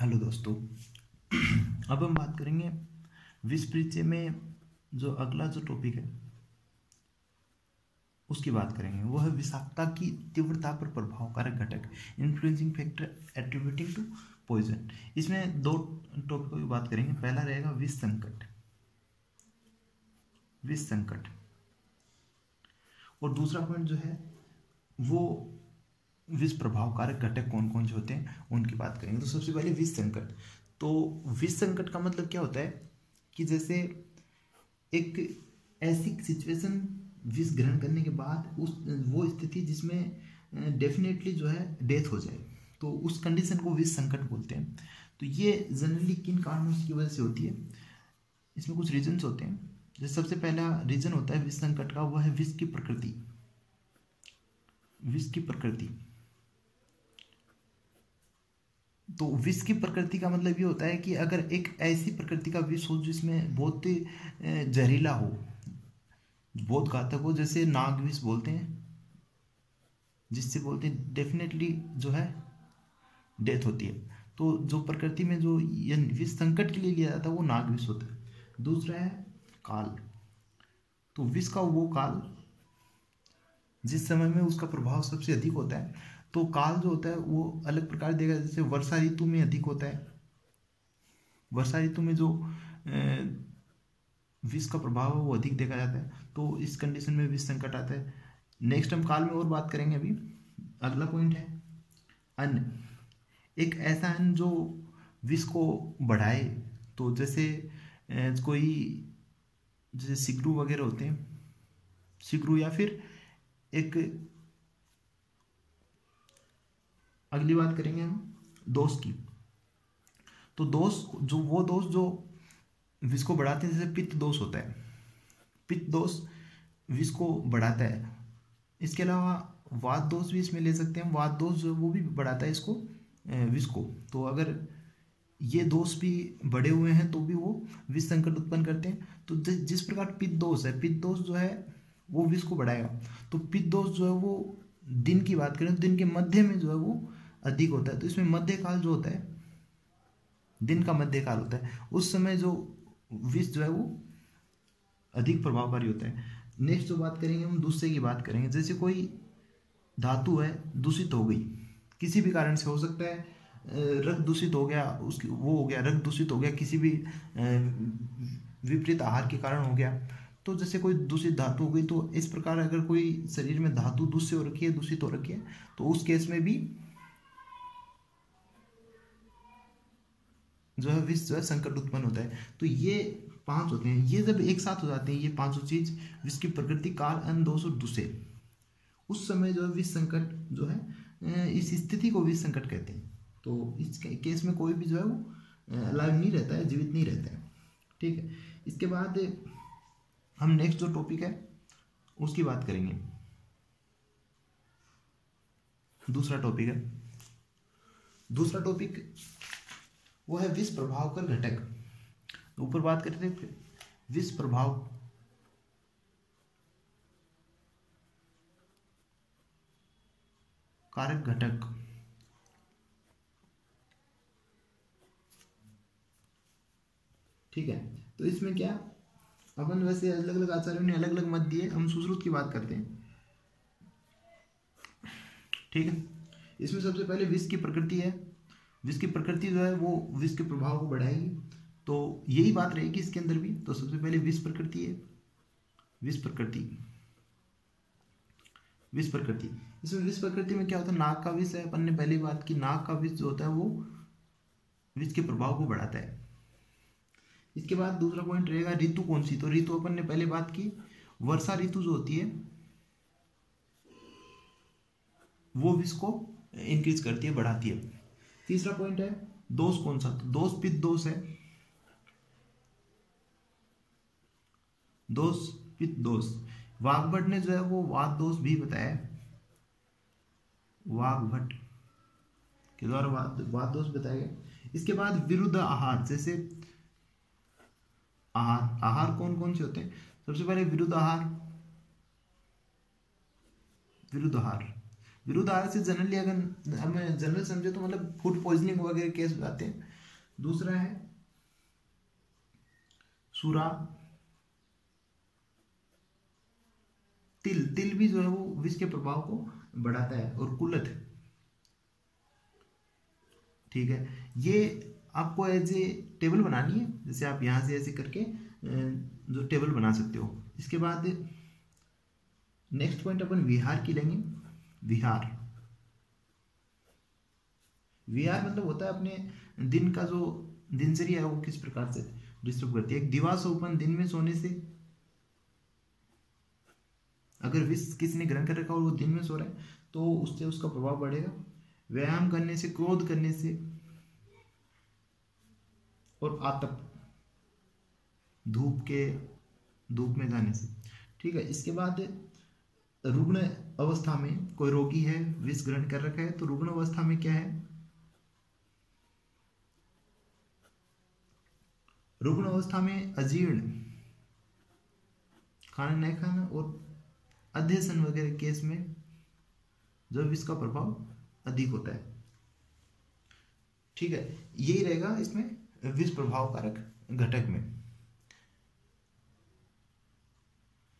Hello दोस्तों, अब हम बात करेंगे विश्व परिचय में जो अगला जो टॉपिक है, उसकी बात करेंगे। वह है विषाक्तता की तीव्रता पर प्रभाव कारक घटक influencing factor attributing to poison इसमें दो टॉपिकों की बात करेंगे। पहला रहेगा विष संकट। विष संकट। और दूसरा पॉइंट जो है, वो विष प्रभावकारक घटक कौन कौन से होते हैं, उनकी बात करेंगे। तो सबसे पहले विष संकट। तो विष संकट का मतलब क्या होता है कि जैसे एक ऐसी सिचुएशन विष ग्रहण करने के बाद उस, वो स्थिति जिसमें डेफिनेटली जो है डेथ हो जाए तो उस कंडीशन को विष संकट बोलते हैं। तो ये जनरली किन कारणों की वजह से होती है? इसमें कुछ रीजन्स होते हैं। जैसे सबसे पहला रीजन होता है विष संकट का, वह है विष की प्रकृति। विष की प्रकृति। तो विष की प्रकृति का मतलब ये होता है कि अगर एक ऐसी प्रकृति का विष हो जिसमें बहुत जहरीला हो, बहुत घातक हो, जैसे नाग विष बोलते हैं, जिससे बोलते हैं डेफिनेटली जो है डेथ होती है। तो जो प्रकृति में जो ये विष संकट के लिए लिया जाता है, वो नाग विष होता है। दूसरा है काल। तो विष का वो काल, जिस समय में उसका प्रभाव सबसे अधिक होता है तो काल जो होता है, वो अलग प्रकार देगा जैसे वर्षा ऋतु में अधिक होता है। वर्षा ऋतु में जो विष का प्रभाव है, वो अधिक देखा जाता है। तो इस कंडीशन में विष संकट आता है। नेक्स्ट हम काल में और बात करेंगे अभी। अगला पॉइंट है, अन्न। एक ऐसा अन्न जो विष को बढ़ाए। तो जैसे कोई, जैसे सिगरू वगैरह होते हैं सिगरू या फिर एक अगली बात करेंगे हम दोष की। तो दोष जो, वो दोष जो विष को बढ़ाते हैं, जैसे पित्त दोष होता है। पित्त दोष विष को बढ़ाता है। इसके अलावा वाद दोष भी इसमें ले सकते हैं। वाद दोष जो वो भी बढ़ाता है इसको विष को तो अगर ये दोष भी बढ़े हुए हैं तो भी वो विष संकट उत्पन्न करते हैं। तो जिस प्रकार पित्त दोष है, पित्त दोष जो है, वो विष को बढ़ाएगा। तो पित्त दोष जो है, वो दिन की बात करें तो दिन के मध्य में जो है, वो अधिक होता है। तो इसमें मध्यकाल जो होता है, दिन का मध्यकाल होता है, उस समय जो विष जो है वो अधिक प्रभावकारी होता है। नेक्स्ट जो बात करेंगे हम, दूसरे की बात करेंगे। जैसे कोई धातु है, दूषित हो गई, किसी भी कारण से हो सकता है रक्त दूषित हो गया, उसकी वो हो गया, रक्त दूषित हो गया, किसी भी विपरीत आहार के कारण हो गया। तो जैसे कोई दूषित धातु हो गई तो इस प्रकार अगर कोई शरीर में धातु दूषित हो रखी है, दूषित हो रखी है तो उस केस में भी जो है विष, जो है संकट उत्पन्न होता है। तो ये पाँच होते हैं। ये जब एक साथ हो जाते हैं, ये पाँचों चीज़ विष की प्रकृति, काल अन दोष और दूसरे उस समय जो है विष संकट जो है इस स्थिति को विष संकट कहते हैं। तो इस केस में कोई भी जो है वो अलाइव नहीं रहता है, जीवित नहीं रहता है। ठीक है? इसके बाद हम नेक्स्ट जो टॉपिक है, उसकी बात करेंगे। दूसरा टॉपिक है। दूसरा टॉपिक वो है विष प्रभाव का घटक। ऊपर बात करते थे विष प्रभाव कारक घटक। ठीक है तो इसमें क्या? अपन वैसे अलग अलग आचार्यों ने अलग अलग मत दिए, हम सुश्रुत की बात करते हैं। ठीक है, इसमें सबसे पहले विष की प्रकृति है। विष की प्रकृति जो है वो विष के प्रभाव को बढ़ाएगी। तो यही बात रहेगी इसके अंदर भी। तो सबसे पहले विष प्रकृति है। विष प्रकृति। विष प्रकृति। इसमें विष प्रकृति में क्या होता है? नाक का विष है। अपन ने पहली बात की, नाक का विष जो होता है वो विष के प्रभाव को बढ़ाता है। इसके बाद दूसरा पॉइंट रहेगा ऋतु कौन सी? तो ऋतु अपन ने पहले बात की। वर्षा ऋतु जो होती है, वो विष को इंक्रीज करती है, बढ़ाती है। तीसरा पॉइंट है, दोष कौन सा? तो दोष पित दोष है। दोष पित्त दोष। वाघभट ने जो है वो वाद दोष भी बताया। वाघभट के द्वारा वाद वाद दोष बताया गया इसके बाद विरुद्ध आहार, जैसे आहार आहार कौन कौन से होते हैं? सबसे पहले विरुद्ध आहार विरुद्ध आहार। विरुद्ध आहार से जनरली अगर हमें जनरल समझे तो मतलब फ़ूड पॉइजनिंग वगैरह केस आते हैं। दूसरा है सुरा। तिल तिल भी जो है वो विष के प्रभाव को बढ़ाता है और कुलत ठीक है, ये आपको एज ए टेबल बनानी है, जैसे आप यहाँ से ऐसे करके जो टेबल बना सकते हो। इसके बाद नेक्स्ट पॉइंट अपन विहार की लेंगे। विहार। विहार मतलब होता है अपने दिन का जो दिनचर्या है वो किस प्रकार से डिस्टर्ब करती है? एक दिवा सोपन दिन में सोने से। अगर विष किसी ने ग्रहण कर रखा और वो दिन में सो रहा है तो उससे उसका प्रभाव बढ़ेगा। व्यायाम करने से, क्रोध करने से और आतप, धूप के, धूप में जाने से। ठीक है, इसके बाद रुग्ण अवस्था में कोई रोगी है, विष ग्रहण कर रखा है तो रुग्ण अवस्था में क्या है? रुग्ण अवस्था में अजीर्ण, खाना नहीं खाना और अध्यसन वगैरह केस में जब इसका प्रभाव अधिक होता है। ठीक है, यही रहेगा इसमें विष प्रभाव कारक घटक में।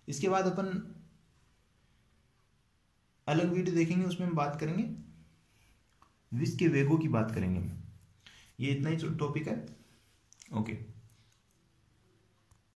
इसके बाद अपन अलग वीडियो देखेंगे, उसमें हम बात करेंगे। विस के वेगों की बात करेंगे ये इतना ही टॉपिक है। ओके